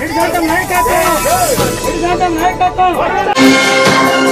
hit जाता मैं कहता हूँ हिट जाता मैं कहता हूँ